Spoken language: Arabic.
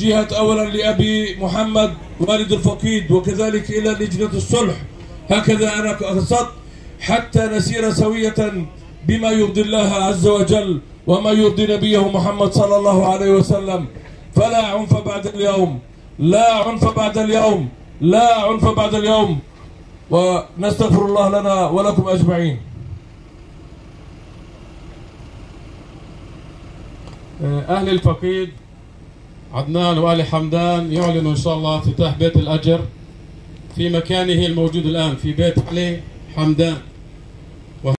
جهة أولا لأبي محمد والد الفقيد وكذلك إلى لجنة الصلح. هكذا أنا قصدت حتى نسير سوية بما يرضي الله عز وجل وما يرضي نبيه محمد صلى الله عليه وسلم. فلا عنف بعد اليوم لا عنف بعد اليوم لا عنف بعد اليوم. ونستغفر الله لنا ولكم أجمعين. أهل الفقيد عدنان وآل حمدان يعلنوا إن شاء الله افتتاح بيت الأجر في مكانه الموجود الآن في بيت علي حمدان.